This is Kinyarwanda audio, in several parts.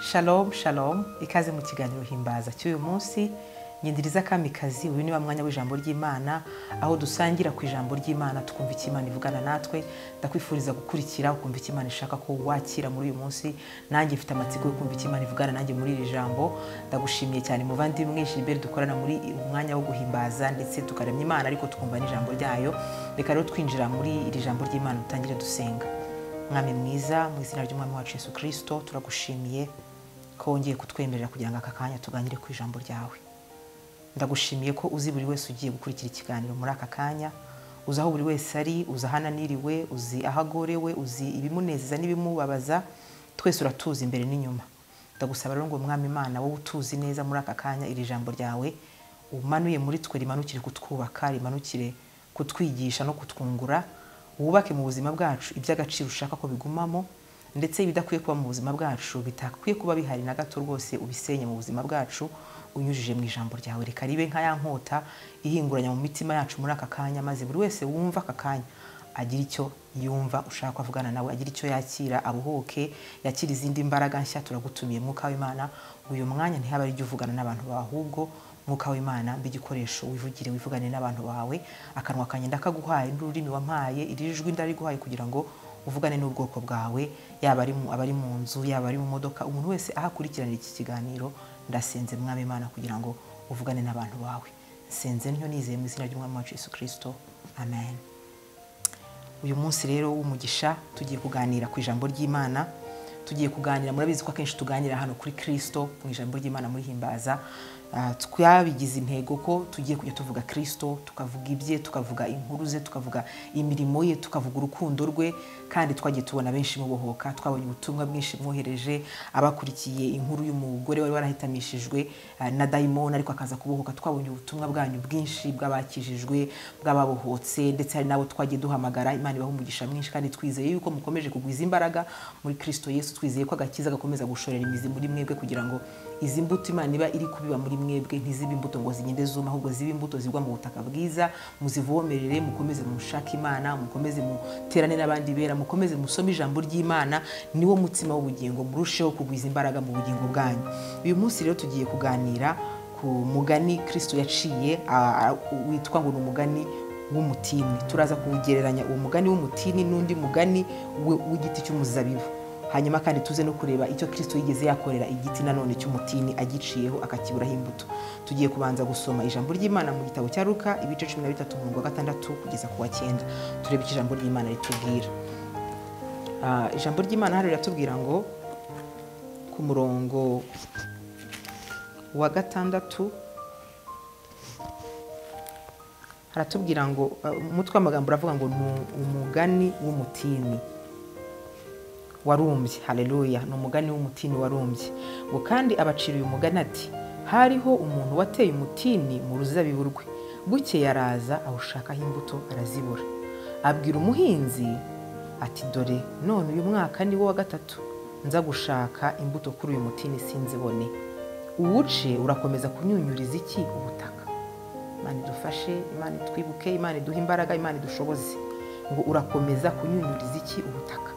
shalom shalom. Ikaze mu kiganiro himbaza cy'uyu munsi. Nyindiriza kamikazi uyu ni wa mwanya w'ijambo ry'imana aho dusangira ku ijambo ry'imana tukumva icyo imana ivugana natwe. Ndakwifuriza gukurikira ukumva icyo imana ishaka ko wakira muri uyu munsi. Nanjye mfite amatsiko yo kumva icyo imana ivugana nanjye muri iri jambo. Ndagushimiye cyane muvandimwe Gilbert dukorana muri umwanya wo guhimbaza ndetse tukaramya imana ariko tukumva n'ijambo ryayo. Reka rero twinjira muri iri jambo ry'imana dutangire dusenga. Mwami mwiza mu izina ry'umwami wacu Yesu kirisito turagushimiye. Ko wongeye kutwemerera kugira ngo aka kanya tuganire ku ijambo ryawe. Ndagushimiye ko uzi buri wese ugiye gukurikira ikiganiro muri aka kanya uzi aho buri wese ari uzi aho ananiriwe uzi aho agorewe uzi ibimunezeza n'ibimubabaza twese uratuzi imbere n'inyuma. Ndagusaba rero ngo mwami imana wowe utuzi neza muri aka kanya iri jambo ryawe umanuye muri twe rimanukire kutwubaka rimanukire kutwigisha no kutwungura wubake mu buzima bwacu iby'agaciro ushaka ko bigumamo ndetse ibidakwiye kuba mu buzima bwacu bitakwiye kuba bihari na gato rwose ubisenye mu buzima bwacu unyujije mu ijambo ryawe. Reka ribe nka ya nkota ihinguranya mu mitima yacu muri aka kanya maze buri wese wumva aka kanya agira icyo yumva ushaka ko avugana nawe agira icyo yakira abuhoke yakira izindi mbaraga nshya turagutumiye. Mwuka w'imana uyu mwanya ntihabe ari uvugana n'abantu bawe ahubwo mwuka w'imana mbe igikoresho wivugire wivugane n'abantu bawe. Akanwa kanjye ndakaguhaye n'ururimi wampaye iri jwi ndariguhaye kugira ngo uvugane n'ubwoko bwawe yaba abari mu nzu yaba ari mu modoka umuntu wese ahakurikiranira iki kiganiro ndasenze mwami imana kugira ngo uvugane n'abantu bawe. Nsenze ntyo nizeye mu izina ry'umwami wacu Yesu kirisito amen. Uyu munsi rero w'umugisha tugiye kuganira ku ijambo ry'imana tugiye kuganira murabizi ko akenshi tuganira hano kuri kirisito mu ijambo ry'imana muri himbaza. Twabigize intego ko tugiye kujya tuvuga kirisito tukavuga ibye tukavuga inkuru ze tukavuga imirimo ye tukavuga urukundo rwe kandi twagiye tubona benshi mubohoka twabonye ubutumwa bwinshi mwohereje abakurikiye inkuru y'umugore wari warahitamishijwe na dayimoni ariko akaza kubohoka twabonye ubutumwa bwanyu bwinshi bw'abakijijwe bw'ababohotse ndetse hari n'abo twagiye duhamagara imana ibaha umugisha mwinshi kandi twizeye yuko mukomeje kugwiza imbaraga muri kirisito yesu twizeye ko agakiza gakomeza gushorera imizi muri mwebwe kugira ngo izi mbuto imana iba iri kubiba muri mwebwe ntizibe imbuto ngo zigende zuma ahubwo zibe imbuto zigwa mu butaka bwiza muzivomerere mukomeze mushake imana mukomeze muterane n'abandi bera mukomeze musome ijambo ry'imana niwo mutsima w'ubugingo murusheho kugwiza imbaraga mu bugingo bwanyu. Uyu munsi rero tugiye kuganira ku mugani kirisito yaciye witwa ngo ni umugani w'umutini. Turaza kuwugereranya uwo mugani w'umutini n'undi mugani w'igiti cy'umuzabibu. Hanyuma kandi tuze no kureba icyo kirisito yigeze yakorera igiti nanone cy'umutini agiciyeho akakiburaho imbuto. Tugiye kubanza gusoma ijambo ry'imana mu gitabo cya ruka ibice cumi na bitatu umurongo wa gatandatu kugeza ku wa cyenda. Turebe icyo ijambo ry'imana ritubwira. Ijambo ry'imana hano riratubwira ngo ku murongo wa gatandatu haratubwira ngo umutwe w'amagambo uravuga ngo ni umugani w'umutini. Warumbye. Hareruya ni umugani w'umutini warumbye. Ngo kandi abacira uyu mugani ati hariho umuntu wateye umutini mu ruzabibu rwe. Bukeye araza awushakaho imbuto arazibura. Abwira umuhinzi ati dore none uyu mwaka ni wo wa gatatu. Nza gushaka imbuto kuri uyu mutini sinzibone. Uwuce urakomeza kunyunyuriza iki ubutaka? Imana idufashe imana itwibuke imana iduhe imbaraga imana idushoboze. Ngo urakomeza kunyunyuriza iki ubutaka?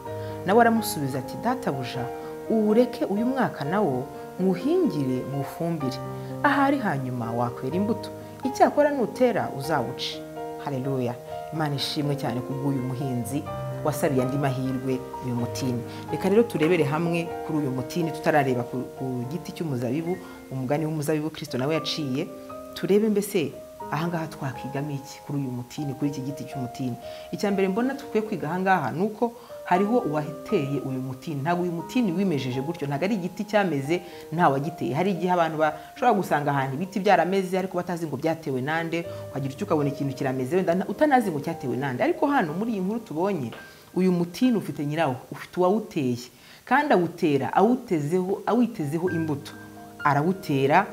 Nawe aramusubiza ati databuja uwureke uyu mwaka nawo muhingire mufumbire. Ahari hanyuma wakwera imbuto. Icyakora nutera uzawuce. Hareruya imana ishimwe cyane kubw'uyu muhinzi wasabiye andi mahirwe uyu mutini. Reka rero turebere hamwe kuri uyu mutini tutarareba ku giti cy'umuzabibu umugani w'umuzabibu kirisito nawe yaciye. Turebe mbese ahangaha twakigamo iki kuri uyu mutini kuri iki giti cy'umutini. Icya mbere mbona dukwiye kwiga ahangaha ni uko hariho uwateye uyu mutini ntabwo uyu mutini wimejeje gutyo ntabwo ari igiti cyameze ntawagiteye. Hari igihe abantu bashobora gusanga ahantu ibiti byarameze ariko batazi ngo byatewe nande wagira icyo ukabona ikintu kirameze wenda utanazi ngo cyatewe nande. Ariko hano muri iyi nkuru tubonye uyu mutini ufite nyirawo ufite uwawuteye. Kandi awutera awutezeho awitezeho imbuto. Arawutera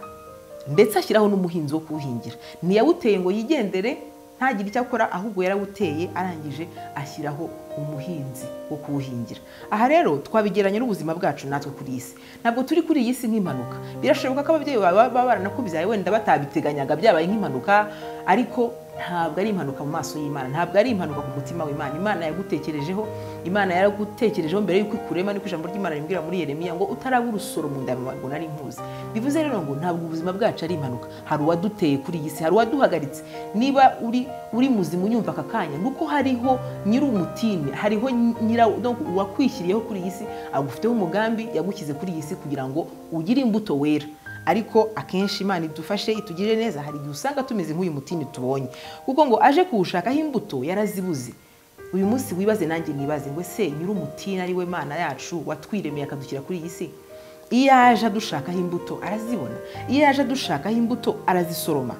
ndetse ashyiraho n'umuhinzi wo kuwuhingira. Ntiyawuteye ngo yigendere ntagire icyo akora ahubwo yarawuteye arangije ashyiraho umuhinzi wo kuwuhingira. Aha rero twabigeranya n'ubuzima bwacu natwe kuri iyi si. Ntabwo turi kuri iyi si nk'impanuka. Birashoboka ko ababyeyi baba baranakubyaye wenda batabiteganyaga byabaye nk'impanuka ariko ntabwo ari impanuka mu maso y'imana. Ntabwo ari impanuka ku mutima w'imana. Imana yagutekerejeho imana yaragutekerejeho mbere y'uko ikurema niko ijambo ry'imana rimbwira muri yeremiya ngo utaraba urusoro mu nda ngo nari nkuzi bivuze rero ngo ntabwo ubuzima bwacu ari impanuka. Hari uwaduteye kuri iyi si hari uwaduhagaritse. Niba uri uri muzima unyumva aka kanya nuko hariho nyiri umutini hariho nyira uwakwishyiriyeho kuri iyi si agufiteho umugambi yagushyize kuri iyi si kugira ngo ugire imbuto wera. Ariko akenshi imana idufashe itugirire neza hari igihe usanga tumeze nk'uyu mutini tubonye. Kuko ngo aje kuwushakaho imbuto yarazibuze. Uyu munsi wibaze nanjye nibaze ngo ese nyiri umutini ari we mana yacu watwiremeye akadushyira kuri iyi si? Iyo aje adushakaho imbuto arazibona iyo aje adushakaho imbuto arazisoroma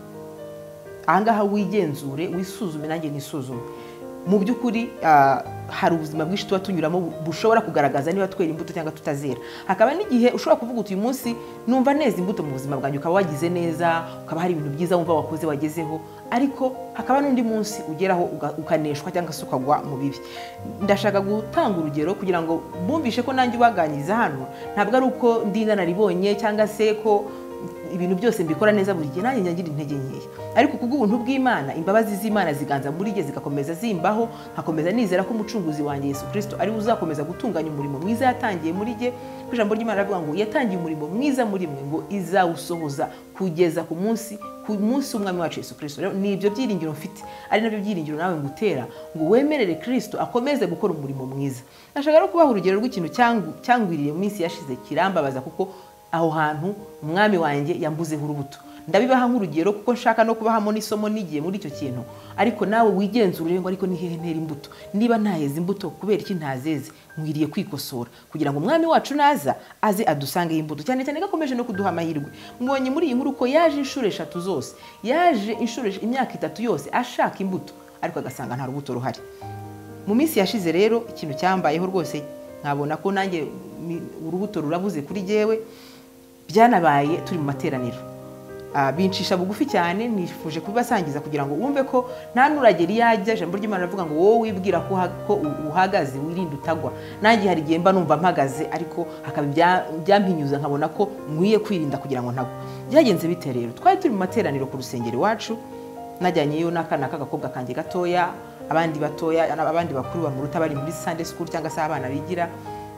ahangaha wigenzure wisuzume nanjye nisuzume. Mu by'ukuri hari ubuzima bwinshi tuba tunyuramo bushobora kugaragaza niba twera imbuto cyangwa tutazera. Hakaba n'igihe ushobora kuvuga uti uyu munsi numva neza imbuto mu buzima bwanjye. Ukaba wagize neza ukaba hari ibintu byiza wumva wakoze wagezeho ariko hakaba n'undi munsi ugeraho ukaneshwa cyangwa se ukagwa mu bibi. Ndashaka gutanga urugero kugira ngo bumvishe ko nanjye ubaganiriza hano ntabwo ari uko ndi inararibonye cyangwa se ko ibintu byose mbikora neza buri gihe nanjye ngira intege nkeya ariko kubw'ubuntu bw'imana imbabazi z'imana ziganza muri ge zigakomeza zimbaho nkakomeza nizera ko umucunguzi wanjye yesu kirisito ariwe uzakomeza gutunganya umurimo mwiza yatangiye muri ge. Ku ijambo ry'imana aravuga ngo yatangiye umurimo mwiza muri mwe ngo izawusohoza kugeza ku munsi ku munsi w'umwami wacu yesu kirisito rero ni ibyo byiringiro mfite. Ari nabyo byiringiro nawe ngutera ngo wemerere kirisito akomeze gukora umurimo mwiza. Nashaka no kubaha urugero rw'ikintu cyangwiriye mu minsi yashize kirambabaza kuko aho hantu umwami wanjye yambuzeho urubuto. Ndabibaha nk'urugero kuko nshaka no kubahamo n'isomo n'igihe muri icyo kintu. Ariko nawe wigenzure ngo ariko ni hehe ntera imbuto? Niba ntaheze imbuto kubera iki ntazeze mwiriye kwikosora. Kugira ngo umwami wacu naza aze adusangeho imbuto cyane cyane gakomeje no kuduha amahirwe. Mwonye muri iyi nkuru ko yaje inshuro eshatu zose. Yaje inshuro imyaka itatu yose ashaka imbuto. Ariko agasanga nta rubuto ruhari. Mu minsi yashize rero ikintu cyambayeho rwose nkabona ko nanjye urubuto rurabuze kuri jyewe byanabaye turi mu materaniro. Bincisha bugufi cyane nifuje kubibasangiza kugira ngo wumve ko nta nuragera iyo ajya ijambo ry'imana rivuga ngo wowe wibwira ko uhagaze wirinde utagwa. Nanjye hari igihe mba numva mpagaze ariko hakaba ibyampinyuza nkabona ko nkwiye kwirinda kugira ngo ntagwa byagenze bite rero? Twari turi mu materaniro ku rusengero iwacu najyanyeyo n'akana k'agakobwa kanjye gatoya abandi batoya abandi bakuru bamuruta bari muri sande sikuru cyangwa se abana bigira.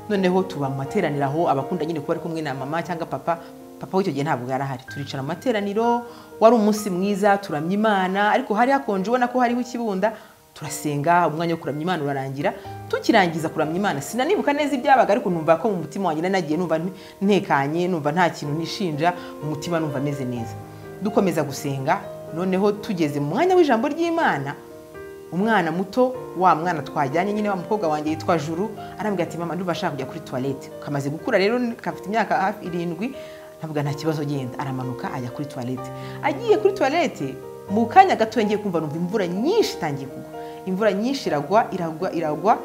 Noneho tuba mu materaniro aho abakunda nyine kuba ari kumwe na mama cyangwa papa papa w'icyo gihe ntabwo yari ahari. Turicara mu materaniro wari umunsi mwiza turamya imana ariko hari hakonje ubona ko hariho ikibunda turasenga umwanya wo kuramya imana urarangira. Tukirangiza kuramya imana sinanibuka neza ibyabaga ariko numva ko mu mutima wanjye nagiye numva ntekanye numva nta kintu nishinja mu mutima numva ameze neza. Dukomeza gusenga noneho tugeze mu mwanya w'ijambo ry'imana umwana muto wa mwana twajyanye nyine wa mukobwa wanjye yitwa juru arambwira ati mama ndumva ashaka kujya kuri tuwarete kamaze gukura rero kafite imyaka hafi irindwi ntabwo nta kibazo genda. Aramanuka ajya kuri tuwarete agiye kuri tuwarete mu kanya gato ngiye kumva numva imvura nyinshi itangiye kugwa. Imvura nyinshi iragwa iragwa iragwa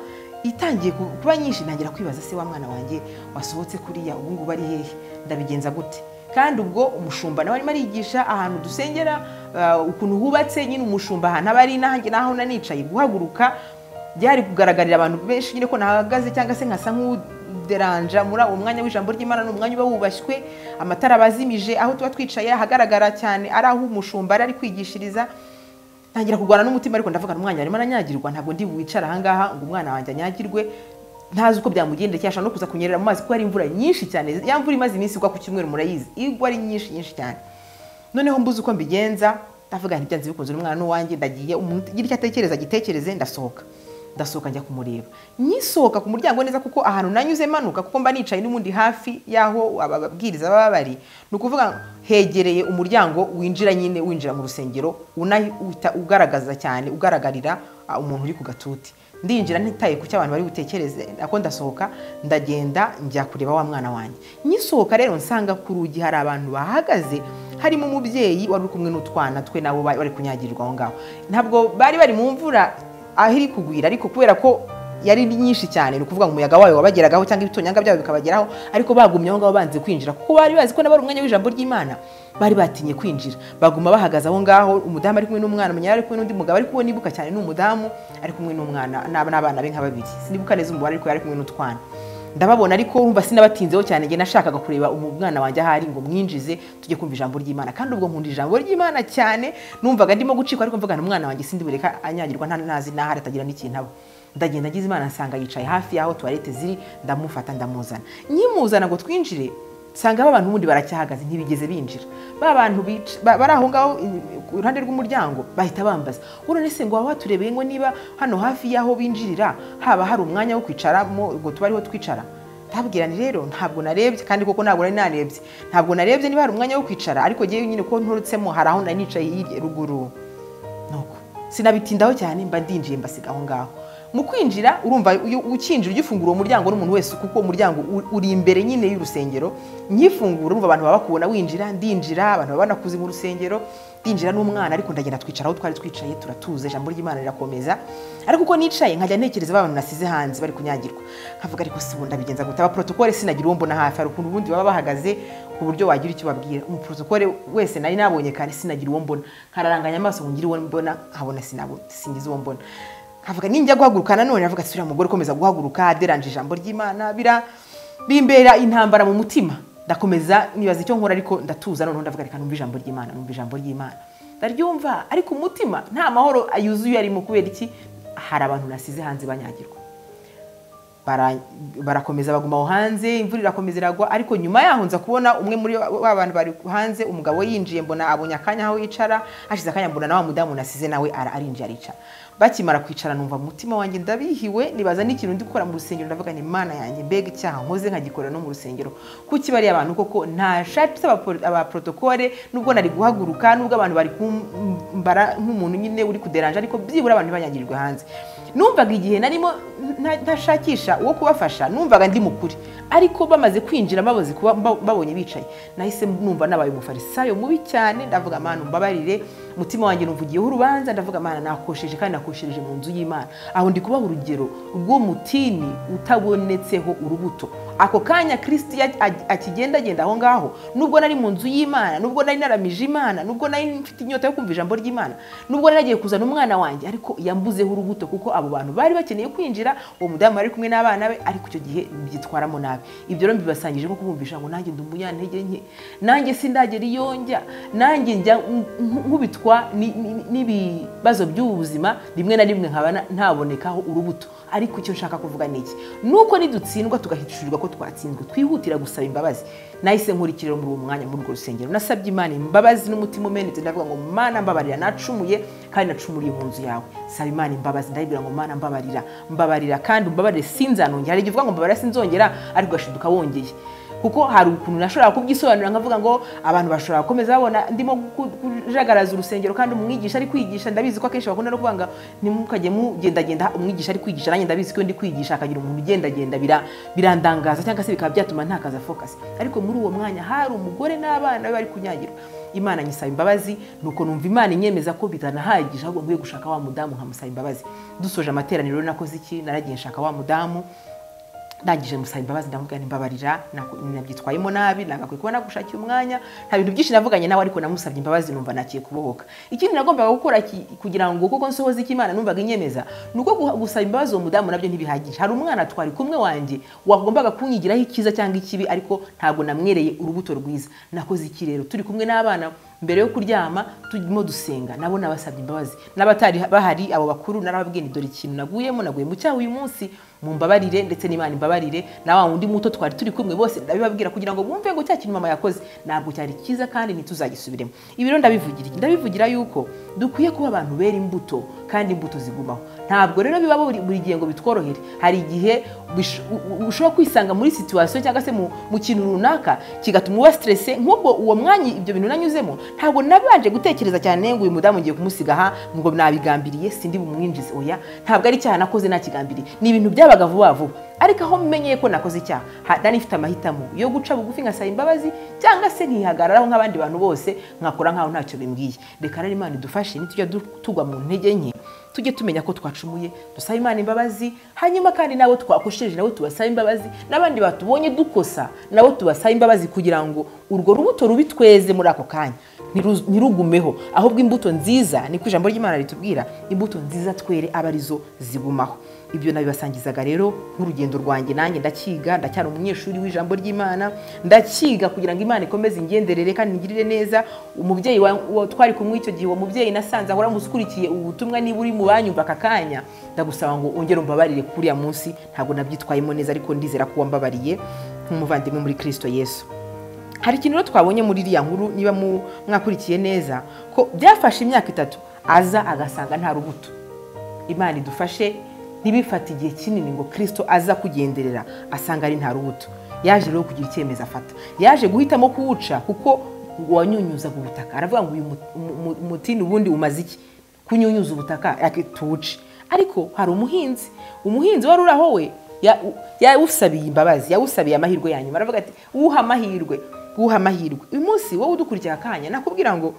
itangiye kuba nyinshi ntangira kwibaza se wa mwana wanjye wasohotse kuriya ubu ngubu ari hehe? Ndabigenza gute? Kandi ubwo umushumba nawe arimo arigisha ahantu dusengera ukuntu hubatse nyine umushumba ahantu aba ari naho nanicaye guhaguruka byari kugaragarira abantu benshi nyine ko nahagaze cyangwa se nkasa nk'uderanja muri uwo mwanya w'ijambo ry'imana ni umwanya uba wubashywe amatara aba azimije aho tuba twicaye hagaragara cyane ari aho umushumba ari kwigishiriza ntangira kurwana n'umutima ariko ndavuga umwanya arimo aranyagirwa ntabwo ndi wicara ahangaha ngo umwana wanjye anyagirwe. Ntazi uko byamugendekeye ashobora no kuza kunyerera mu mazi kuko ari imvura nyinshi cyane. Ya mvura imaze iminsi igwa ku cyumweru murayizi. Igwa ari nyinshi nyinshi cyane. Noneho mbuze uko mbigenza ndavuga nti byanze bikunze umwana n'uwanjye ndagiye umuntu icyo atekereza agitekereze ndasohoka. Ndasohoka njya kumureba. Nyisohoka ku muryango neza kuko ahantu nanyuze manuka kuko mba nicaye n'ubundi hafi y'aho ababwiriza baba bari ni ukuvuga hegereye umuryango winjira nyine winjira mu rusengero ugaragaza cyane ugaragarira umuntu uri ku gatuti. Ndinjira ntitaye ku cyo abantu bari butekereze ako ndasohoka ndagenda njya kureba wa mwana wanjye. Nyisohoka rero nsanga ku rugi hari abantu bahagaze harimo umubyeyi wari uri kumwe n'utwana twe nabo bari kunyagirirwa aho ngaho. Ntabwo bari bari mu mvura aho iri kugwira ariko kubera ko yari nyinshi cyane ni ukuvuga ngo umuyaga wayo wabageragaho cyangwa ibitonyanga byabo bikabageraho ariko bagumye aho ngaho banze kwinjira. Kuko bari bazi ko nabari umwanya w'ijambo ry'imana bari batinye kwinjira. Baguma bahagaze aho ngaho umudamu ari kumwe n'umwana umunyari ari kumwe n'undi mugabo ariko uwo nibuka cyane ni umudamu ari kumwe n'umwana n'abana be nka babiri. Sinibuka neza umubare ariko yari kumwe n'utwana. Ndababona ariko urumva sinabatinzeho cyane njye nashakaga kureba umwana wanjye ahari ngo mwinjize tujye kumva ijambo ry'imana. Kandi ubwo nkunda ijambo ry'imana cyane numvaga ndimo gucikwa ariko mvuga umwana wanjye sindi bureka anyagirwa ntazi n'ahari atagira n'ikintu aba ndagenda ngize imana nsanga yicaye hafi y'aho tuwarete ziri ndamufata ndamuzana. Nkimuzana ngo twinjire nsanga aba bantu ubundi baracyahagaze ntibigeze binjira. Ba bantu bari aho ngaho ku ruhande rw'umuryango bahita bambaza. None se ngo waba waturebeye ngo niba hano hafi y'aho binjirira haba hari umwanya wo kwicaramo ngo tuba ariho twicara? Ndabwira ni rero ntabwo narebye kandi koko ntabwo nari narebye. Ntabwo narebye niba hari umwanya wo kwicara ariko ngewe nyine ko nturutsemo hari aho nari nicaye hirya ruguru. Nuko. Sinabitindaho cyane mba ndinjiye mbasiga aho ngaho. Mu kwinjira urumva ukinjira ugifungura uwo muryango n'umuntu wese kuko uwo muryango uri imbere nyine y'urusengero. Nkifungura urumva abantu baba bakubona winjira ndinjira abantu baba banakuze mu rusengero ndinjira n'umwana ariko ndagenda twicara aho twari twicaye turatuze ijambo ry'imana rirakomeza. Ariko uko nicaye nkajya ntekereza abantu nasize hanze bari kunyagirwa. Nkavuga ariko si ubundi abigenza gute? Abaprotokole sinagira uwo mbona hafi hari ukuntu ubundi baba bahagaze ku buryo wagira icyo babwira umuprotokole wese nari nabonye kare sinagira uwo mbona. Nkararanganya amaso ngo ngire uwo mbona nkabona singize uwo mbona. Havuga ninjya guhaguruka nanone avuga ati mugore ukomeza guhaguruka aderanje ijambo ry'imana bimbera intambara mu mutima. Ndakomeza nibaza icyo nkora ariko ndatuza. Noneho ndavuga reka numva ijambo ry'imana numva ijambo ry'imana. Ndaryumva ariko umutima nta mahoro yuzuye arimo kubera iki? Hari abantu nasize hanze banyagirwa. Barakomeza baguma aho hanze imvura irakomeza iragwa ariko nyuma yaho nza kubona umwe muri ba bantu bari hanze umugabo yinjiye mbona abonye akanya aho yicara hashize akanya mbona na wa mudamu nasize nawe arinjiye aricara bakimara kwicara numva umutima wanjye ndabihiwe nibaza n'ikintu ndi gukora mu rusengero ndavuga ni imana yanjye mbega icyaha nkoze nkagikorera no mu rusengero. Kuki bariya abantu koko ntashatse abaprotokole nubwo nari guhaguruka nubwo abantu bari kumbara nk'umuntu nyine uri kuderanje ariko byibura abantu banyagirijwe hanze. Numvaga igihe narimo ntashakisha uwo kubafasha numvaga ndi mu kuri. Ariko bamaze kwinjira baboze kuba babonye bicaye. Nahise numva nabaye umufarisayo mubi cyane ndavuga amana mbabarire umutima wanjye numvugiyeho urubanza ndavuga amana nakosheje kandi nakoshereje mu nzu y'imana. Aho ndi kubaha urugero rw'umutini utabonetseho urubuto. Ako kanya kirisiti akigendagenda aho ngaho nubwo nari mu nzu y'imana nubwo nari naramije imana nubwo nari mfite inyota yo kumva ijambo ry'imana nubwo nari nagiye kuzana umwana wanjye ariko yambuzeho urubuto kuko abo bantu bari bakeneye kwinjira uwo mudamu ari kumwe n'abana be ariko icyo gihe byitwaramo nabi. Ibyo rero mbibasangije nko kubumvisha ngo nanjye ndi umunyantege nke nanjye sindagera iyo njya nanjye njya nkubitwa n'ibibazo by'ubu buzima rimwe na rimwe nkaba ntabonekaho urubuto. Ariko icyo nshaka kuvuga ni iki? Nuko nidutsindwa tugahishurirwa ko twatsinzwe twihutira gusaba imbabazi. Nahise nkurikira muri uwo mwanya muri urwo rusengero. Nasabye imana imbabazi n'umutima umenetse ndavuga ngo mana mbabarira nacumuye kandi nacumuriye mu nzu yawe. Saba imana imbabazi ndayibwira ngo mana mbabarira mbabarira kandi umbabarire sinzanongera. Hari igihe uvuga ngo mbabarira sinzongera ariko ugashiduka wongeye. Kuko hari ukuntu nashobora kubyisobanurira nkavuga ngo abantu bashobora gukomeza babona ndimo kujagaraza urusengero kandi umwigisha ari kwigisha. Ndabizi ko akenshi bakunda no kuvuga ngo ntimukajye mugendagenda umwigisha ari kwigisha nanjye ndabizi ko ndi kwigisha akagira umuntu ugendagenda. Birandangaza cyangwa se bikaba byatuma ntakaza focus ariko muri uwo mwanya hari umugore n'abana bari kunyagirwa. Imana nyisaba imbabazi nuko numva imana inyemeza ko bitanahagije ahubwo nkwiye gushaka wa mudamu nkamusaba imbabazi. Dusoje amateraniro nakoze iki? Naragiye nshaka wa mudamu. Ndangije musaba imbabazi ndamubwira nimbabarira nabyitwayemo nabi nagakwiye kuba nagushakiye umwanya. Nta bintu byinshi navuganye nawe ariko namusabye imbabazi numva nakiye kubohoka. Ikindi nagombaga gukora kugira ngo kuko nsohoze icyo imana? Numvaga inyemeza. Ni uko gusaba imbabazi uwo mudamu na byo ntibihagije. Hari umwana twari kumwe wanjye wagombaga kunyigiraho icyiza cyangwa ikibi ariko ntabwo namwereye urubuto rwiza. Nakoze iki rero? Turi kumwe n'abana mbere yo kuryama turimo dusenga. Nabo nabasabye imbabazi. N'abatari bahari abo bakuru narababwiye dore ikintu naguyemo naguye mu cyaha uyu munsi mumbabarire ndetse n'imana imbabarire. Na wa wundi muto twari turi kumwe bose ndabibabwira kugira ngo bumve ngo cya kintu mama yakoze. Ntabwo cyari cyiza kandi ntituzagisubiremo ibi rero ndabivugira ndabivugira yuko dukwiye kuba abantu bera imbuto kandi imbuto zigumaho. Ntabwo rero biba buri gihe ngo bitworohere. Hari igihe ushobora kwisanga muri situwasiyo cyangwa se mu kintu runaka kigatuma uba siterese nk'ubwo uwo mwanya ibyo bintu nanyuzemo ntabwo nabanje gutekereza cyane ngo uyu mudamu ngiye kumusiga aha ngo nabigambiriye sindi bumwinjize. Oya ntabwo ari icyaha nakoze nakigambiriye. Ni ibintu byabaga vuba vuba. Ariko aho menyeye ko nakoze icyaha nari ifite amahitamo yo guca bugufi ngasaba imbabazi cyangwa se nkihagararaho nk'abandi bantu bose nkakora nk'aho ntacyo bimbwiye reka rero imana idufashe nitujya tugwa mu ntege nke. Tujye tumenya ko twacumuye dusaba imana imbabazi hanyuma kandi nabo twakosheje nabo tubasaba imbabazi n'abandi batubonye dukosa nabo tubasaba imbabazi kugira ngo urwo rubuto rubi muri ako kanya. Ntirugumeho ahubwo imbuto nziza niko ijambo ry'imana ritubwira imbuto nziza twere aba ari zo zigumaho ibyo nabibasangizaga rero nk'urugendo rwanjye nanjye ndakiga ndacyari umunyeshuri w'ijambo ry'imana ndakiga kugira ngo imana ikomeze ingenderere kandi ngirire neza. Umubyeyi wa- wa- twari kumwe icyo gihe uwo mubyeyi nasanze ahora ukurikiye ubutumwa niba uri mu banyumva aka kanya. Ndagusaba ngo ongere umbabarire kuri uriya munsi ntabwo nabyitwayemo neza ariko ndizera ko wambabariye nk'umuvandimwe muri kirisito yesu. Hari ikintu rero twabonye muri iriya nkuru niba mwakurikiye neza ko byafashe imyaka itatu aza agasanga nta rubuto. Imana idufashe ntibifate igihe kinini ngo kirisito aza kugenderera asanga ari nta rubuto. Yaje rero kugira icyemezo afata. Yaje guhitamo kuwuca kuko wanyunyuzaga ubutaka aravuga ngo uyu mu- mu- mu- mutini ubundi umaze iki? Kunyunyuza ubutaka tuwuce. Ariko hari umuhinzi. Umuhinzi wari uri aho we ya- yawusabiye imbabazi yawusabiye amahirwe ya nyuma. Aravuga ati wuha amahirwe wuha amahirwe. Uyu munsi wowe udukurikiye akanya nakubwira ngo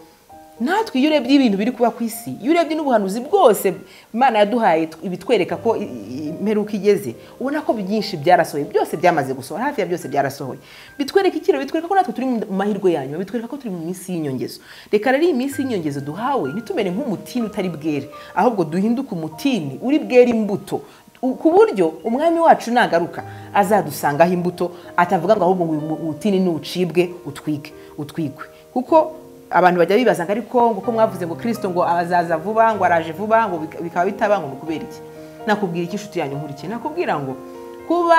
natwe iyo urebye ibintu biri kuba ku isi iyo urebye n'ubuhanuzi bwose imana yaduhaye ibitwereka ko imperuka igeze ubona ko byinshi byarasohoye byose byamaze gusohora hafi ya byose byarasohoye. Bitwereka ikiro bitwereka ko natwe turi mu mahirwe ya nyuma bitwereka ko turi mu minsi y'inyongezo. Reka rero iyi minsi y'inyongezo duhawe ntitumere nk'umutini utari bwere ahubwo duhinduke umutini uri bwere imbuto. Ku buryo umwami wacu nagaruka azadusangaho imbuto atavuga ngo ahubwo ngo uyu mu- mutini nucibwe utwike utwikwe. Kuko abantu bajya bibaza ngo ariko ngo ko mwavuze ngo kirisito ngo azaza vuba ngo araje vuba ngo bika- bikaba bitaba ngo ni ukubera iki? Nakubwira iki inshuti yanyu nkurikiye? Nakubwira ngo kuba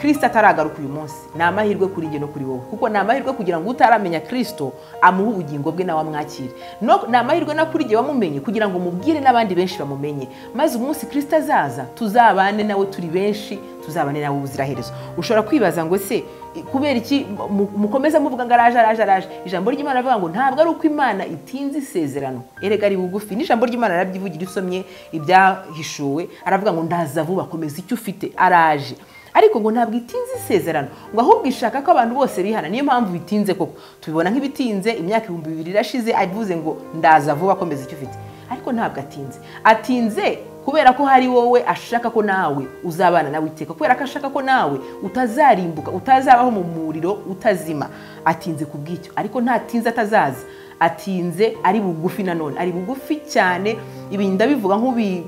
kirisito ataragaruka uyu munsi ni amahirwe kuri njye no kuri wowe. Kuko ni amahirwe kugira ngo utaramenya kirisito amuhe ubugingo bwe nawe amwakire ni amahirwe no kuri njye wamumenye kugira ngo mubwire n'abandi benshi bamumenye. Maze umunsi kirisito azaza tuzabane nawe turi benshi tuzabane nawe ubuziraherezo. Ushobora kwibaza ngo se kubera iki? Mu- mukomeza muvuga ngo araje araje araje. Ijambo ry'imana rivuga ngo ntabwo ari uko imana itinze isezerano. Erega ari bugufi. N'ijambo ry'imana arabyivugira usomye ibyahishuwe. Aravuga ngo ndaza vuba komeza icyo ufite. Araje. Ariko ngo ntabwo itinze isezerano. Ngo ahubwo ishaka ko abantu bose bihana niyo mpamvu bitinze koko. Tubibona nk'ibitinze imyaka ibihumbi bibiri irashize avuze ngo ndaza vuba komeza icyo ufite. Ariko ntabwo atinze. Atinze kubera ko hari wowe ashaka ko nawe uzabana nawe iteka kubera ko ashaka ko nawe utazarimbuka utazabaho mu muriro utazima. Atinze ku bw'icyo ariko ntatinze atazaza. Atinze ari bugufi nanone ari bugufi cyane. Ibi ndabivuga nk'ubi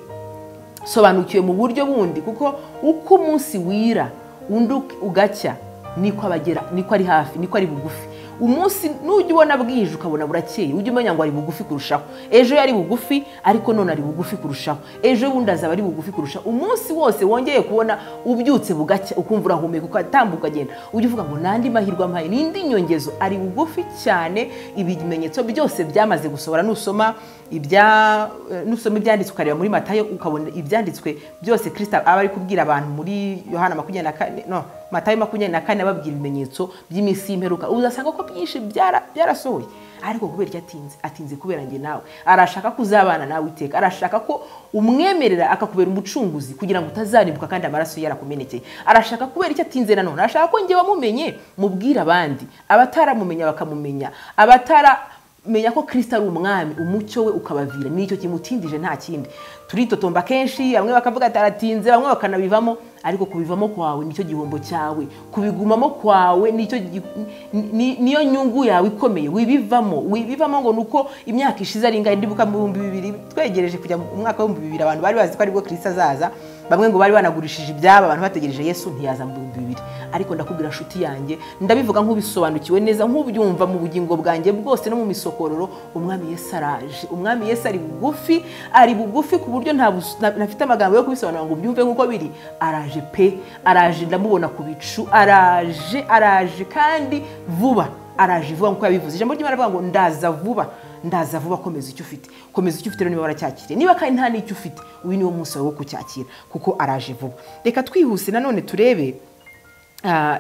sobanukiwe mu buryo bundi kuko uko umunsi wira undi ugacya niko abagera niko ari hafi niko ari bugufi. Umunsi nujya ubona bwije ukabona burakeye ujya umenya ngo ari bugufi kurushaho. Ejo yari bugufi ariko none ari bugufi kurushaho. Ejo bundi azaba ari bugufi kurushaho. Umunsi wose wongeye kubona ubyutse bugacya ukumva urahumeka ugatambuka ukagenda ujya uvuga ngo nandi mahirwe ampaye. N'indi nyongezo ari bugufi cyane. Ibimenyetso byose byamaze gusohora. Nusoma ibya nusoma ibyanditswe ukareba muri matayo ukabona ibyanditswe byose kirisita aba ari kubwira abantu muri yohana makumyabiri na kane. No. Matayo makumyabiri na kane ababwira ibimenyetso by'iminsi y'imperuka. Uzasanga ko byinshi byara- byarasohoye. Ariko kubera icyo atinze atinze kubera njye nawe. Arashaka ko uzabana nawe iteka arashaka ko umwemerera akakubera umucunguzi kugira ngo utazarimbuka kandi amaraso ye yarakumenekeye. Arashaka kubera icyo atinze nanone arashaka ko njye wamumenye mubwire abandi. Abataramumenya bakamumenya. Abatara menya ko kirisita ari umwami umucyo we ukabavira. Nicyo kimutindije nta kindi. Turitotomba kenshi bamwe bakavuga ati aratinze bamwe bakanabivamo. Ariko kubivamo kwawe ni cyo gihombo cyawe. Kubigumamo kwawe ni- niyo nyungu yawe ikomeye. Wibivamo wibivamo ngo nuko imyaka ishize ari ingahe ndibuka mu bihumbi bibiri twegereje kujya mu mwaka w'ibihumbi bibiri abantu bari bazi ko ari bwo kirisita azaza. Bamwe ngo bari banagurishije ibyabo abantu bategereje yesu ntiyaza mu bihumbi bibiri. Ariko ndakubwira nshuti yanjye. Ndabivuga nk'ubisobanukiwe neza nk'ubyumva mu bugingo bwanjye bwose no mu misokororo. Umwami yesu araje. Umwami yesu ari bugufi ari bugufi ku buryo ntafite amagambo yo kubisobanura ngo ubyumve nk'uko biri. Araje pe araje ndamubona ku bicu. Araje araje kandi vuba. Araje vuba nk'uko yabivuze. Ijambo ry'imana rivuga ngo ndaza vuba. Ndaza vuba komeza icyo ufite. Komeza icyo ufite niba waracyakiriye. Niba kandi nta n'icyo ufite uyu niwo munsi wawe wo kucyakira kuko araje vuba. Reka twihuse nanone turebe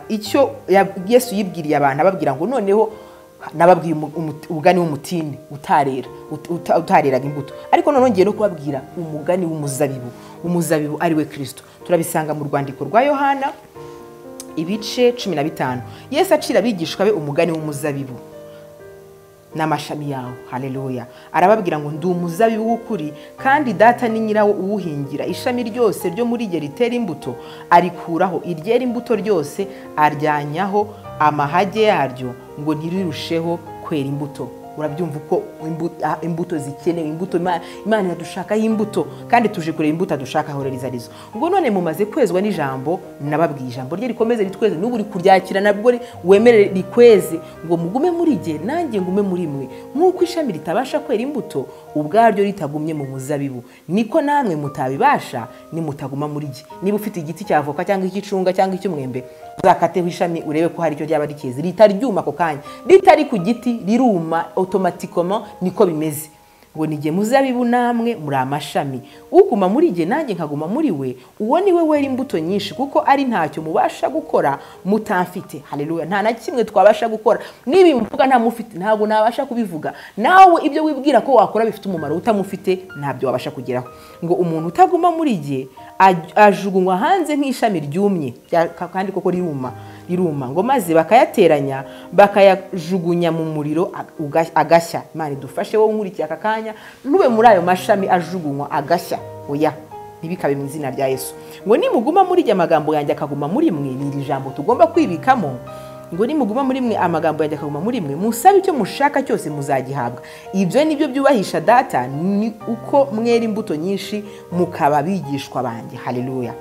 icyo ya- yesu yibwiriye abantu ababwira ngo noneho nababwiye umu- umu- umugani w'umutini utarera ut- uta- utareraga imbuto. Ariko noneho ngiye no kubabwira umugani w'umuzabibu. Umuzabibu ari we kirisito turabisanga mu rwandiko rwa yohana ibice cumi na bitanu. Yesu acira abigishwa be umugani w'umuzabibu. N'amashami yawo. Haleluya arababwira ngo ndi umuzabibu w'ukuri kandi data ni nyirawo uwuhingira. Ishami ryose ryo muri rye ritera imbuto arikuraho. Iryera imbuto ryose aryanyaho amahage yaryo ngo ntirirusheho kwera imbuto. Urabyumva uko imbu- ah, imbuto zikenewe imbuto Ima- imana iradushakaho imbuto kandi tuje kureba imbuto adushakaho rero izo ari zo ubwo none mumaze kwezwa n'ijambo nababwiye ijambo. Rye rikomeze ritweze n'ubu uri kuryakira nabwo ri- wemere rikweze. Ngo mugume muri jye nanjye ngume muri mwe. Nk'uko ishami ritabasha kwera imbuto ubwaryo ritagumye mu muzabibu. Niko namwe mutabibasha nimutaguma muri jye. Niba ufite igiti cya avoka cyangwa icy'icunga cyangwa icy'umwembe uzakateho ishami urebe ko hari icyo ryaba rikizi ritaryuma ako kanya. Ritari ku giti riruma otomatikoma niko bimeze. Ngo ni jye muzabibu namwe muri amashami. Uguma muri jye nanjye nkaguma muri we uwo ni we wera imbuto nyinshi kuko ari ntacyo mubasha gukora mutamfite. Haleluya. Nta na kimwe twabasha gukora. Niba mvuga ntamufite ntabwo nabasha kubivuga. Nawe ibyo wibwira ko wakora bifite umumaro utamufite ntabyo wabasha kugeraho. Ngo umuntu utaguma muri jye aj- ajugunywa hanze nk'ishami ryumye kandi koko riruma riruma ngo maze bakayateranya bakayajugunya mu muriro agashya. Imana idufashe wowe nkurikiye aka kanya ntube muri ayo mashami ajugunywa agashya. Oya ntibikabe mu izina rya yesu. Ngo nimuguma muri jye amagambo yanjye akaguma muri mwe ni iri jambo tugomba kwibikamo. Ngo nimuguma muri mwe amagambo yanjye akaguma muri mwe musabe icyo mushaka cyose muzagihabwa. Ibyo ni byo byubahisha data ni uko mwera imbuto nyinshi mukaba abigishwa banjye. Haleluya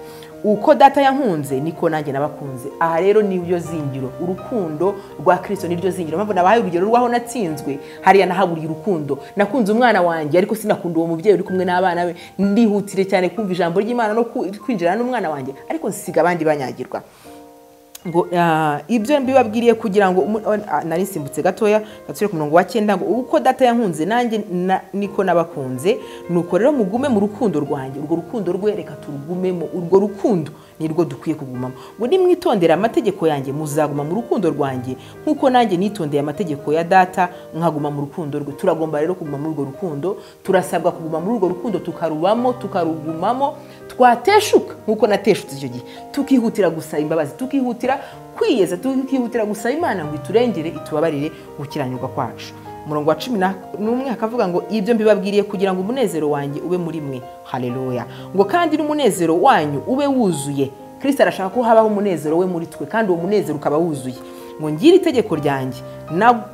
uko data yankunze niko nanjye nabakunze. Aha rero ni byo zingiro. Urukundo rwa kirisito niryo zingiro. Mpamvu nabahaye urugero rw'aho natsinzwe hariya nahaburiye urukundo. Nakunze umwana wanjye ariko sinakunda uwo mubyeyi uri kumwe n'abana be. Ndihutire cyane kumva ijambo ry'imana no kwinjirana n'umwana wanjye ariko nsiga abandi banyagirwa. Ngo ah, ibyo mbibabwiriye kugira ngo umu- ah, nari nsimbutse gatoya gature ku murongo wa cyenda ngo uko data yankunze nanjye na- niko nabakunze. Nuko rero mugume mu rukundo rwanjye urwo rukundo rwe reka turugumemo urwo rukundo ni rwo dukwiye kugumamo. Ngo nimwitondera amategeko yanjye muzaguma mu rukundo rwanjye. Nk'uko nanjye nitondeye amategeko ya data nkaguma mu rukundo rwe. Turagomba rero kuguma muri urwo rukundo turasabwa kuguma muri urwo rukundo tukarubamo tukarugumamo twateshuka nk'uko nateshutse icyo gihe tukihutira gusaba imbabazi tukihutira kwiyeza tukihutira gusaba imana ngo iturengere itubabarire gukiranirwa kwacu. Umurongo wa cumi n'umwe hakavuga ngo ibyo mbibabwiriye kugira ngo umunezero wanjye ube muri mwe. Haleluya. Ngo kandi n'umunezero wanyu ube wuzuye kirisita arashaka ko habaho umunezero we muri twe kandi uwo munezero ukaba wuzuye. Ngo ngire itegeko ryanjye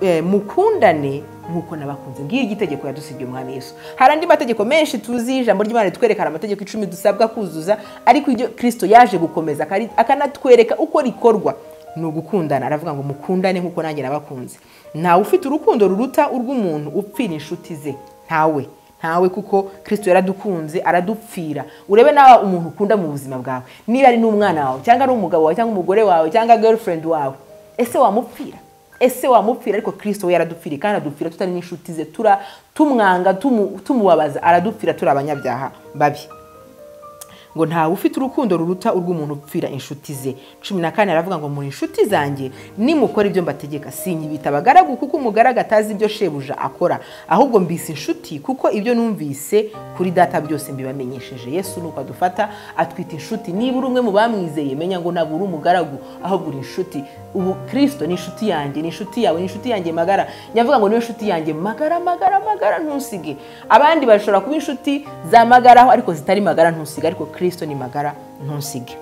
eh, mukundane nk'uko nabakunze. Ngiri igitegeko yadusigiye umwami yesu. Hari andi mategeko menshi tuzi ijambo ry'imana ritwereka hari amategeko icumi dusabwa kuzuza ariko ibyo kirisito yaje gukomeza akanatwereka uko rikorwa. Ni ugukundana. Aravuga ngo mukundane nk'uko nanjye nabakunze. Ntawe ufite urukundo ruruta urw'umuntu upfira inshuti ze. Ntawe. Ntawe kuko kirisito yaradukunze aradupfira. Urebe nawe umuntu ukunda mu buzima bwawe. Niba ari n'umwana wawe cyangwa ari umugabo wawe cyangwa umugore wawe cyangwa girlfriend wawe ese wamupfira? Ese wamupfira ariko kirisito we yaradupfiriye kandi adupfira tutari n'inshuti ze. Tumwanga tumu- tumubabaza aradupfira turi abanyabyaha babi. Ngo ntawe ufite urukundo ruruta urw'umuntu upfira inshuti ze. Cumi na kane aravuga ngo muri inshuti zanjye nimukora ibyo mbategeka. Sinyibita abagaragu kuko umugaragu atazi ibyo shebuja akora. Ahubwo mbise inshuti kuko ibyo numvise kuri data byose mbibamenyesheje. Yesu nuko adufata atwita inshuti. Niba uri umwe mu bamwizeye menya ngo ntabwo uri umugaragu ahubwo uri inshuti. Ubu kirisito ni inshuti yanjye ni inshuti yawe ni inshuti yanjye magara. Nyavuga ngo niyo inshuti yanjye. Magara magara magara ntusige abandi bashobora kuba inshuti za magaraho ariko zitari magara ntusige ariko kirisito ni magara ntusige.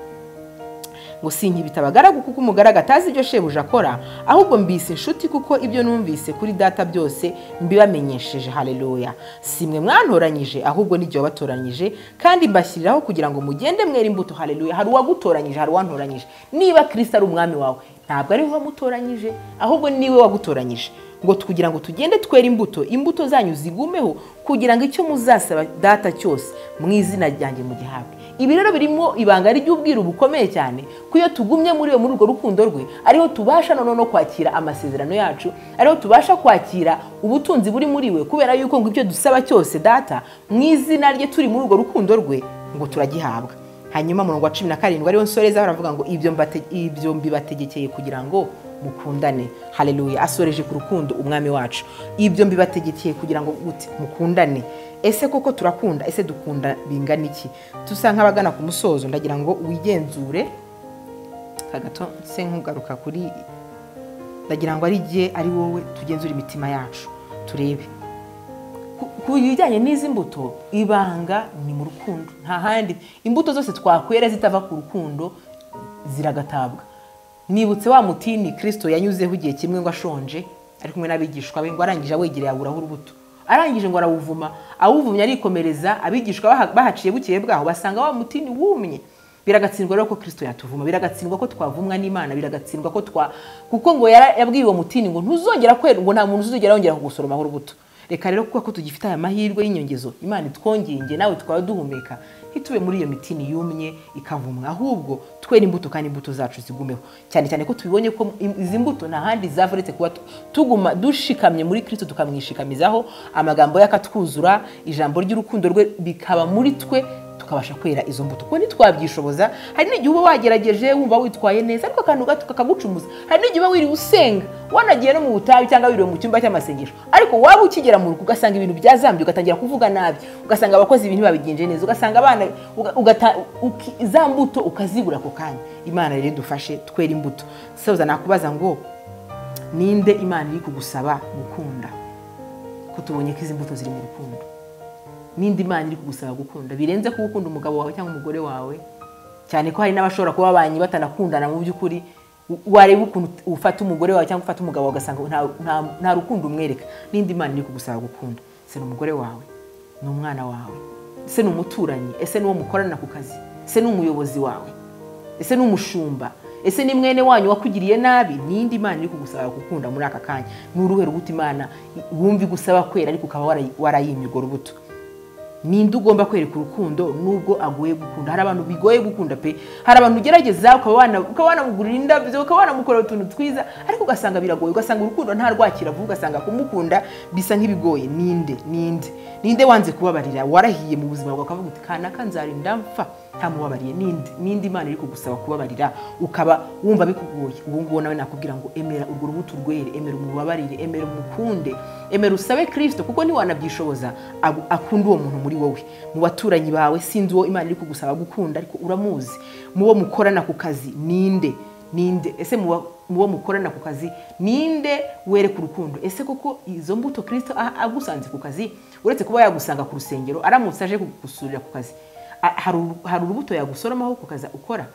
Ngo sinkibita abagaragu kuko umugaragu atazi ibyo shebuja akora ahubwo mbise inshuti kuko ibyo numvise kuri data byose mbibamenyesheje. Haleluya. Si mwe mwantoranyije ahubwo n'igihe wabatoranyije kandi mbashyiriraho kugira ngo mugende mwera imbuto. Haleluya. Hari uwagutoranyije hari uwantoranyije. Niba kirisita ari umwami wawe ntabwo ari wamutoranyije ahubwo ni we wagutoranyije. Ngo kugira ngo tugende twera imbuto imbuto zanyu zigumeho kugira ngo icyo muzasaba data cyose mu izina ryanjye mugihabwe. Ibi rero birimo ibanga ry'ubwiru bukomeye cyane ko iyo tugumye muri muri urwo rukundo rwe ariho tubasha noneho no kwakira amasezerano yacu ariho tubasha kwakira ubutunzi buri muri we kubera yuko ngo icyo dusaba cyose data mu izina rye turi muri urwo rukundo rwe ngo turagihabwa. Hanyuma umurongo wa cumi na karindwi ari wo nsoreza baravuga ngo ibyo ibyo mbibategekeye kugira ngo mukundane. Haleluya asoreje ku rukundo umwami wacu. Ibyo mbibategekeye kugira ngo mukundane. Ese koko turakunda? Ese dukunda bingana iki? Dusa nk'abagana ku musozo ndagira ngo wigenzure. Kagato se nk'ugaruka kuri ndagira ngo ari jye ari wowe tugenzure imitima yacu. Turebe. Ku bijyanye n'izi mbuto ibanga ni mu rukundo. Nta handi. Imbuto zose twakwera zitava ku rukundo ziragatabwa. Nibutse wa mutini kirisito yanyuzeho igihe kimwe ngo ashonje ari kumwe n'abigishwa be ngo arangije awegereye awuraho urubuto. Arangije ngo arawuvuma awuvumye arikomereza abigishwa baha- bahaciye bukeye bwaho basanga wa mutini wumye. Biragatsindwa rero ko kirisito yatuvuma biragatsindwa ko twavumwa n'imana biragatsindwa ko twa kuko ngo yabwiye uwo mutini ngo ntuzongera kwera ngo nta muntu uzongera yongera kugusoromaho urubuto. Reka rero kuko tugifite aya mahirwe y'inyongezo imana itwongeye nge nawe twaba duhumeka ntitube muri iyo mitini yumye ikavumwa. Ahubwo twera imbuto kandi imbuto zacu zigumeho. Cyane cyane ko tubibonye ko izi mbuto nta handi zava uretse kuba tu- tuguma dushikamye muri kristo tukamwishikamizaho. Amagambo ye akatwuzura ijambo ry'urukundo rwe bikaba muri twe tukabasha kwera izo mbuto. Kuko ntitwabyishoboza. Hari n'igihe uba wagerageje wumva witwaye neza ariko akantu gato kakagucumuza. Hari n'igihe uba wiriwe usenga wanagiye no mu butayu cyangwa wiriwe mu cyumba cy'amasengesho. Ariko waba ukigera mu rugo ugasanga ibintu byazambye ugatangira kuvuga nabi. Ugasanga abakozi ibintu babigenje neza. Ugasanga abana za mbuto ukazibura ako kanya. Imana rero idufashe twera imbuto. Soza nakubaza ngo ninde imana iri kugusaba gukunda? Ko tubonye ko izi mbuto ziri mu rukundo. N'indi mana iri kugusaba gukunda? Birenze kuba ukunda umugabo wawe cyangwa umugore wawe. Cyane ko hari n'abashobora kuba babanye batanakundana mu by'ukuri. Wareba ukuntu ufata umugore wawe cyangwa ufata umugabo ugasanga nta- rukundo umwereka. N'indi mana iri kugusaba gukunda? Ese ni umugore wawe? Ni umwana wawe? Ese ni umuturanyi? Ese ni uwo mukorana ku kazi? Ese ni umuyobozi wawe? Ese ni umushumba? Ese ni mwene wanyu wakugiriye nabi? N'indi mana iri kugusaba gukunda muri aka kanya? Ni uruhe rubuto imana wumva igusaba kwera ariko ukaba warayi- warayimye urwo rubuto? Ninde ugomba kwereka urukundo nubwo agoye gukunda. Hari abantu bigoye gukunda pe. Hari abantu ugerageza ukaba wana- ukaba wanamugurira indabyo ukaba wanamukorera utuntu twiza ariko ugasanga biragoye. Ugasanga urukundo nta rwakira vuba ugasanga kumukunda bisa nk'ibigoye. Ninde? Ninde? Ninde wanze kubabarira? Warahiye mu buzima bwawe? Ukavuga uti kanaka nzarinda mpfa. Ntamubabariye ninde imana iri kugusaba kubabarira ukaba wumva bikugoye. Ubu ngubu nawe nakubwira ngo emera urwo rubuto rwere emera umubabarire emera umukunde emera usabe kirisito kuko ntiwanabyishoboza akunda uwo muntu muri wowe. Mu baturanyi bawe sinzi uwo imana iri kugusaba gukunda ariko uramuzi. Mu bo mukorana ku kazi ninde? Ninde? Ese mu bo- mu bo mukorana ku kazi ninde wereka urukundo? Ese koko izo mbuto kirisito agusanze ku kazi? Uretse kuba yagusanga ku rusengero aramutse aje kugusurira ku kazi. Hari uru- hari urubuto yagusoromaho ku kazi ukora?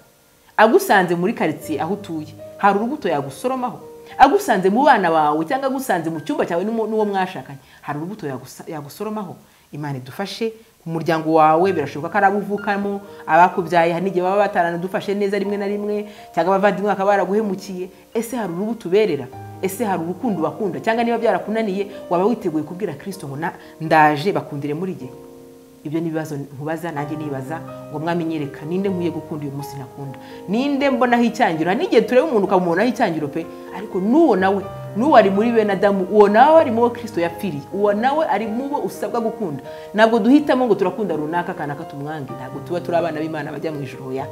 Agusanze muri karitsiye aho utuye hari urubuto yagusoromaho? Agusanze mu bana bawe cyangwa agusanze mu cyumba cyawe n'uwo mwashakanye hari urubuto yagusoromaho? Imana idufashe ku muryango wawe birashoboka ko ari abo uvukamo abakubyaye hari n'igihe baba bataranadufashe neza rimwe na rimwe cyangwa abavandimwe bakaba baraguhemukiye. Ese hari urubuto uberera? Ese hari urukundo bakunda? Cyangwa niba byarakunaniye waba witeguye kubwira kirisito ngo ndaje bakundire muri jye? Ibyo nibibazo ibibazo nkubaza nanjye nibaza ngo mwami nyereka ninde nkwiye gukunda uyu munsi nakunda? Ninde mbonaho icyangiro n'igihe tureba umuntu ukamubonaho icyangiro pe ariko n'uwo nawe n'uwo ari muri bene adamu uwo nawe ari mu bo kirisito yapfiriye uwo nawe ari mu bo usabwa gukunda. Ntabwo duhitamo ngo turakunda runaka kanaka tumwange. Ntabwo tuba turi abana b'imana bajya mu ijoro ya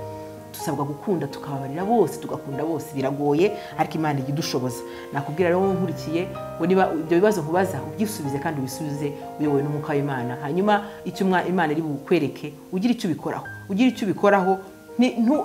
dusabwa gukunda tukababarira bose tugakunda bose. Biragoye ariko imana ijya idushoboza nakubwira rero nkurikiye ngo niba ibyo bibazo nkubaza ubyisubize kandi ubisubize uyobowe n'umwuka w'imana. Hanyuma icyo imana iri bukwereke ugire icyo ubikoraho. Ugire icyo ubikoraho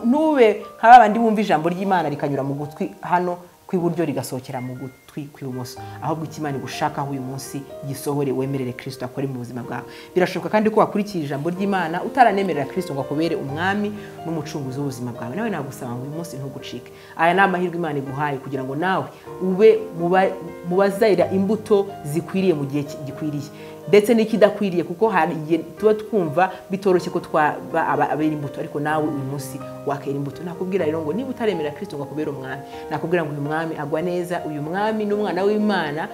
ntube nka babandi bumva ijambo ry'imana rikanyura mu gutwi hano kw'iburyo rigasohokera mu gutwi kw'ibumoso. Ahubwo icyo imana igushakaho uyu munsi gisohore wemerere kirisito akore mu buzima bwawe. Birashoboka kandi ko wakurikiye ijambo ry'imana utaranemerera kirisito ngo akubere umwami n'umucunguzi w'ubuzima bwawe. Nawe nagusaba ngo uyu munsi ntugucike. Aya ni amahirwe imana iguhaye kugira ngo nawe ube mu ba- mu bazera imbuto zikwiriye mu gihe gikwiriye. Ndetse n'ikidakwiriye kuko hari igihe tuba twumva bitoroshye ko twaba aba- abera imbuto ariko nawe uyu munsi wakera imbuto. Nakubwira rero ngo niba utaremera kirisito ngo akubere umwami. Nakubwira ngo uyu mwami agwa neza uyu mwami ni umwana w'imana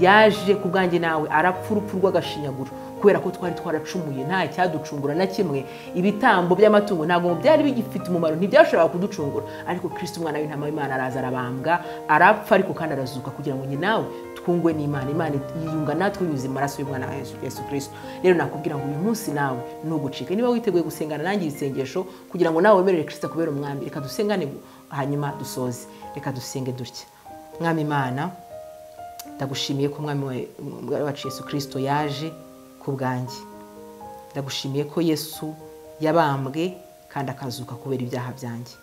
yaje ku bwanjye nawe arapfa urupfu rw'agashinyaguro kubera ko twari twaracumuye nta cyaducungura na kimwe. Ibitambo by'amatungo ntabwo byari bigifite umumaro ntibyashoboraga kuducungura. Ariko kirisito umwana w'intama w'imana araza arabambwa arapfa ariko kandi arazuka kugira ngo nawe twungwe n'imana. Imana yiyunga natwe binyuze mu maraso y'umwana wa yesu kirisito rero nakubwira ngo uyu munsi nawe ntugucike niba witeguye gusengana nanjye iri sengesho kugira ngo nawe wemerere kirisito kubera umwami reka dusengane hanyuma dusoze. Reka dusenge dutya. Mwami imana ndagushimiye ko umwami wa- wacu yesu kirisito yaje ku bwanjye. Ndagushimiye ko yesu yabambwe kandi akazuka kubera ibyaha byanjye.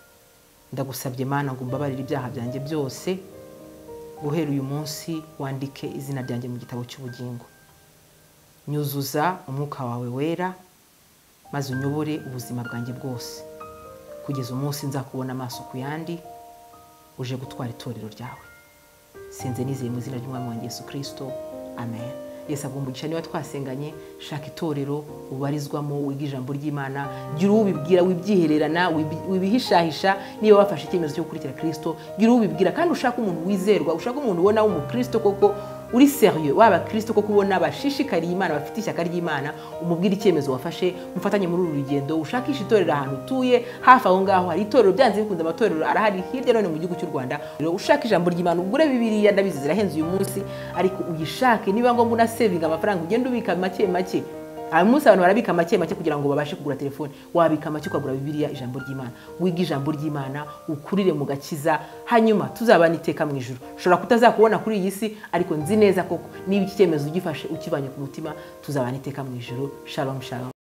Ndagusabye mana ngo umbabarire ibyaha byanjye byose. Guhera uyu munsi wandike izina ryanjye mu gitabo cy'ubugingo. Nyuzuza umwuka wawe wera maze unyobore ubuzima bwanjye bwose. Kugeza umunsi nzakubona amaso ku yandi uje gutwara itorero ryawe. Sinze nizeye mu izina ry'umwami wanjye yesu kirisito amen. Yesu agomba niba twasenganye shaka itorero ubarizwamo wiga ijambo ry'imana gira uwo ubibwira wibyihererana wibihishahisha niba wafashe icyemezo cyo gukurikira kirisito gira uwo ubibwira kandi ushaka umuntu wizerwa ushaka umuntu ubona w'umukristo koko uri seriye waba kirisito koko ubona bashishikariye imana bafite ishyaka ry'imana umubwire icyemezo wafashe mufatanye muri uru rugendo ushakisha itorero ahantu utuye hafi aho ngaho hari itorero byanze bikunze amatorero arahari hirya no hino mu gihugu cy'u rwanda. Ushaka ijambo ry'imana ugure bibiriya ndabizi zirahenze uyu munsi ariko uyishake. Niba ngombwa unasevinga amafaranga ugenda ubika make make. Uyu munsi abantu barabika make make kugira ngo babashe kugura telefone. Wabika make ukagura bibiriya ijambo ry'imana. Wiga ijambo ry'imana ukurire mu gakiza hanyuma tuzabana iteka mu ijoro ushobora kutazakubona kuri iyi si ariko nzi neza koko. Niba iki cyemezo ugifashe ukivanye ku mutima tuzabana iteka mu ijoro shalom shalom.